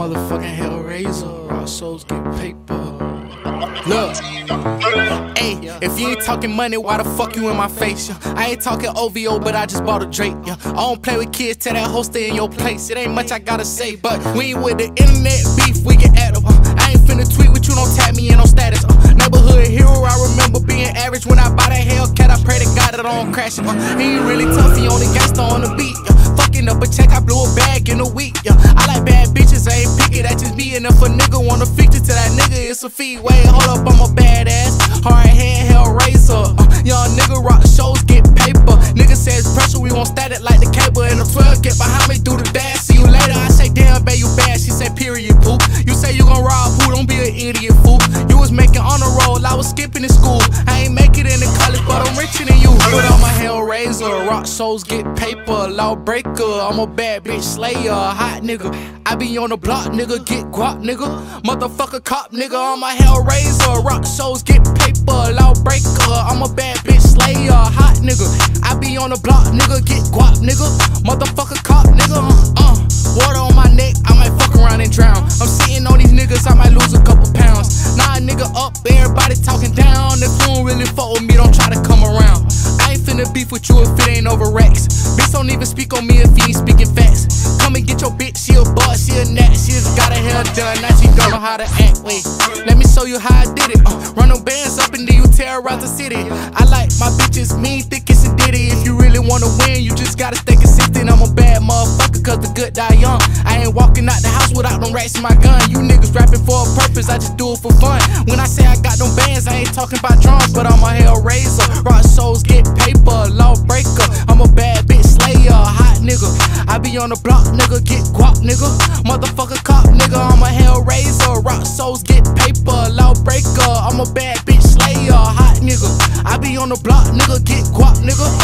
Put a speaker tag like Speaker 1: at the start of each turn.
Speaker 1: motherfucking Hellraiser. Our souls get paper. Look, hey, if you ain't talking money, why the fuck you in my face? Yeah? I ain't talking OVO, but I just bought a Drake. Yeah, I don't play with kids, tell that hoe stay in your place. It ain't much I gotta say, but we ain't with the internet beef, we get at them. Uh, I ain't finna tweet with you, don't tag me in no status. Uh, neighborhood hero, I remember being average when I buy that Hellcat. I pray to God that I don't crash it. Uh, he ain't really tough, he only gangster on the beat. Yeah. Fucking up a check, I blew a bag in a week and if a nigga wanna 50 to that nigga, it's a fee. Wait, hold up, I'm a badass. Hard hand, hellraiser. Uh, young nigga rock shows, get paper. Nigga says pressure, we won't stat it was skipping in school. I ain't make it in the college, but I'm richer than you. Put on my Hellraiser, rock shows, get paper. Law breaker, I'm a bad bitch slayer, hot nigga. I be on the block, nigga, get guap, nigga. Motherfucker cop, nigga, on my Hellraiser. Rock shows, get paper, law breaker. I'm a bad bitch slayer, hot nigga. I be on the block, nigga, get guap, nigga. Motherfucker cop, nigga. Uh, uh. Water on my neck, I everybody talking down. If you don't really fuck with me, don't try to come around. I ain't finna beef with you if it ain't over racks. Bitch, don't even speak on me if you ain't speaking facts. Come and get your bitch, she a boss, she a nat. She just got her hair done, now she don't know how to act. Wait, let me show you how I did it. Uh, run them bands up and then you terrorize the city. I like my bitches mean, thick as a ditty. If you really wanna win, you just gotta stay consistent. I'm a bad motherfucker, cause the good die young. I ain't walking out the house without them racks in my gun. You niggas rapping for a purpose, I just do it for fun. When I say I got Ain't talking about drums, but I'm a hellraiser. Rock souls get paper, law breaker. I'm a bad bitch slayer, hot nigga. I be on the block, nigga, get guap, nigga. Motherfucker cop, nigga, I'm a hellraiser. Rock souls get paper, law breaker. I'm a bad bitch slayer, hot nigga. I be on the block, nigga, get guap, nigga.